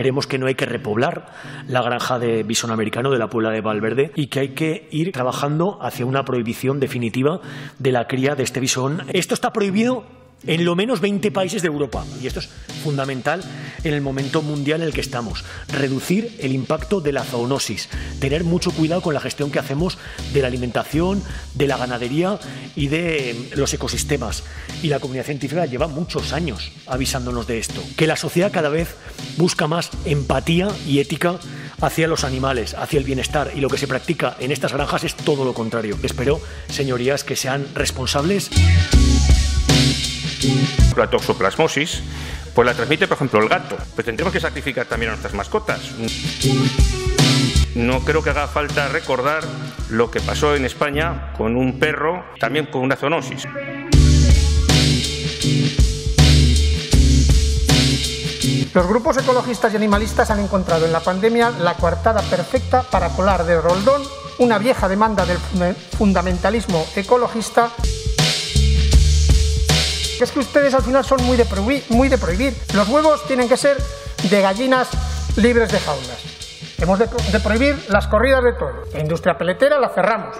Creemos que no hay que repoblar la granja de bisón americano de la Puebla de Valverde y que hay que ir trabajando hacia una prohibición definitiva de la cría de este bisón. Esto está prohibido en lo menos 20 países de Europa. Y esto es fundamental en el momento mundial en el que estamos. Reducir el impacto de la zoonosis, tener mucho cuidado con la gestión que hacemos de la alimentación, de la ganadería y de los ecosistemas. Y la comunidad científica lleva muchos años avisándonos de esto. Que la sociedad cada vez busca más empatía y ética hacia los animales, hacia el bienestar y lo que se practica en estas granjas es todo lo contrario. Espero, señorías, que sean responsables. La toxoplasmosis, pues la transmite, por ejemplo, el gato. Pues tendremos que sacrificar también a nuestras mascotas. No creo que haga falta recordar lo que pasó en España con un perro, también con una zoonosis. Los grupos ecologistas y animalistas han encontrado en la pandemia la coartada perfecta para colar de roldón una vieja demanda del fundamentalismo ecologista es que ustedes al final son muy de, prohibir, muy de prohibir. Los huevos tienen que ser de gallinas libres de jaulas. Hemos de, prohibir las corridas de todo. La industria peletera la cerramos.